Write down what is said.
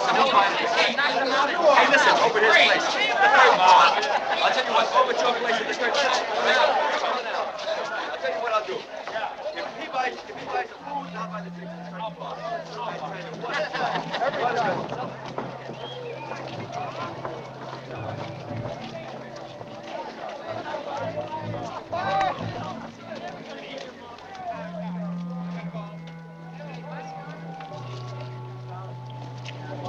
Hey, listen, over this place. I'll tell you what, over to a place at the church. I'll tell you what I'll do. If he buys, if he buys the food, I'll buy the drinks. Every time.